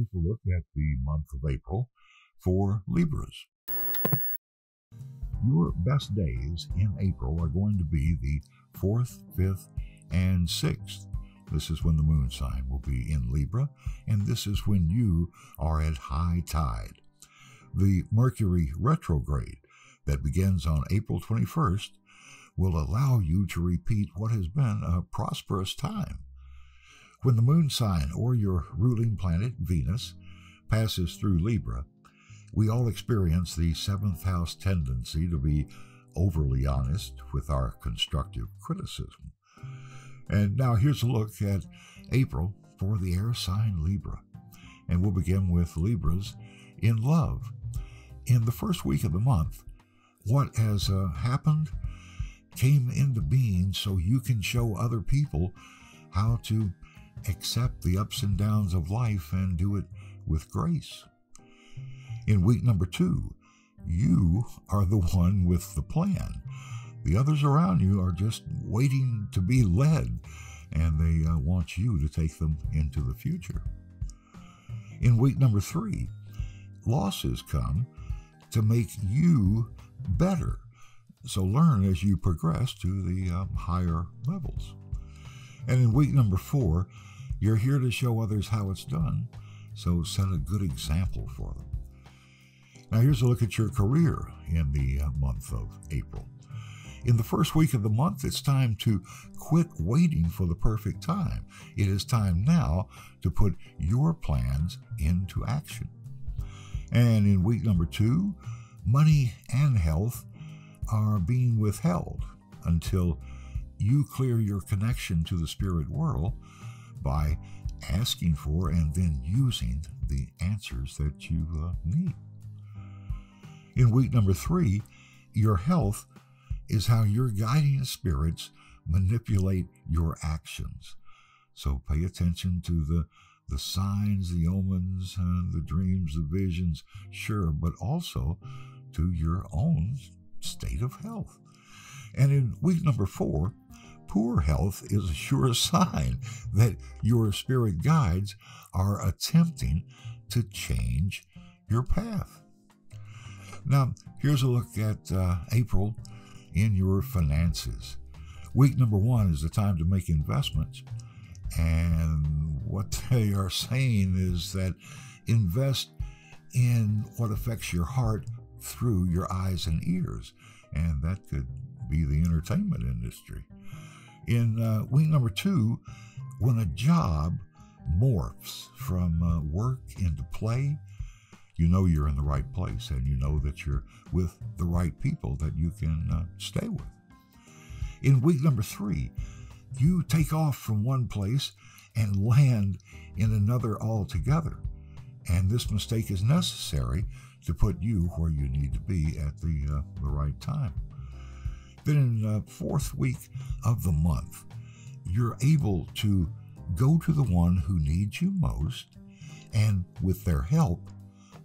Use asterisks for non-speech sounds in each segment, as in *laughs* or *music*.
here's a look at the month of April for Libras. Your best days in April are going to be the 4th, 5th, and 6th. This is when the moon sign will be in Libra, and this is when you are at high tide. The Mercury retrograde that begins on April 21st will allow you to repeat what has been a prosperous time. When the moon sign or your ruling planet, Venus, passes through Libra, we all experience the seventh house tendency to be overly honest with our constructive criticism. And now here's a look at April for the air sign Libra. And we'll begin with Libras in love. In the first week of the month, what has uh, happened came into being so you can show other people how to accept the ups and downs of life and do it with grace. In week number two, you are the one with the plan. The others around you are just waiting to be led, and they uh, want you to take them into the future. In week number three, losses come to make you better. So learn as you progress to the uh, higher levels. And in week number four, you're here to show others how it's done, so set a good example for them. Now, here's a look at your career in the uh, month of April. In the first week of the month, it's time to quit waiting for the perfect time. It is time now to put your plans into action. And in week number two, money and health are being withheld until you clear your connection to the spirit world by asking for and then using the answers that you uh, need. In week number three, your health is how your guiding spirits manipulate your actions. So pay attention to the the signs, the omens, uh, the dreams, the visions, sure, but also to your own state of health. And in week number four, poor health is a sure sign that your spirit guides are attempting to change your path. Now, here's a look at uh, April in your finances. Week number one is the time to make investments. And what *laughs* they are saying is that invest in what affects your heart through your eyes and ears. And that could be the entertainment industry. In uh, week number two, when a job morphs from uh, work into play, you know you're in the right place and you know that you're with the right people that you can uh, stay with. In week number three, you take off from one place and land in another altogether. And this mistake is necessary to put you where you need to be at the, uh, the right time. In the fourth week of the month, you're able to go to the one who needs you most and with their help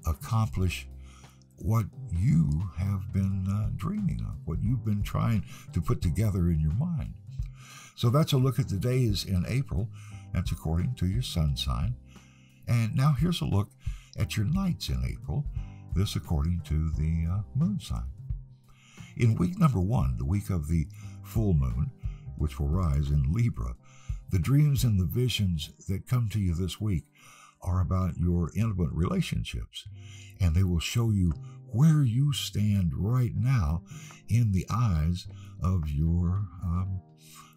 accomplish what you have been uh, dreaming of, what you've been trying to put together in your mind. So that's a look at the days in April. That's according to your sun sign. And now here's a look at your nights in April. This according to the uh, moon sign. In week number one, the week of the full moon, which will rise in Libra, the dreams and the visions that come to you this week are about your intimate relationships, and they will show you where you stand right now in the eyes of your um,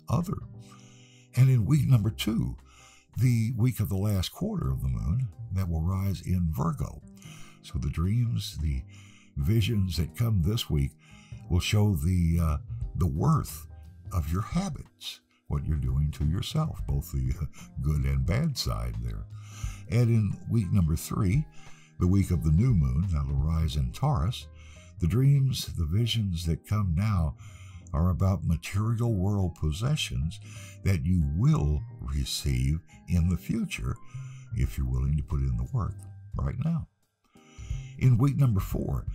other. And in week number two, the week of the last quarter of the moon, that will rise in Virgo. So the dreams, the visions that come this week will show the uh, the worth of your habits, what you're doing to yourself, both the uh, good and bad side there. And in week number three, the week of the new moon that'll rise in Taurus, the dreams, the visions that come now are about material world possessions that you will receive in the future if you're willing to put in the work right now. In week number four,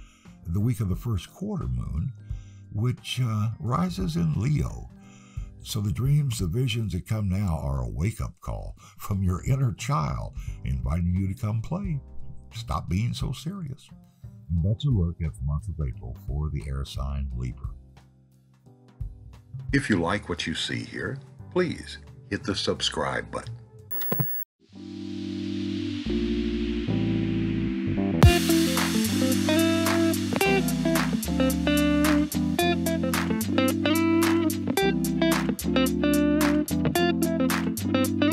the week of the first quarter moon, which uh, rises in Leo, So the dreams, the visions that come now are a wake up call from your inner child, inviting you to come play. Stop being so serious. And that's a look at the month of April for the air sign Libra. If you like what you see here, please hit the subscribe button Thank you.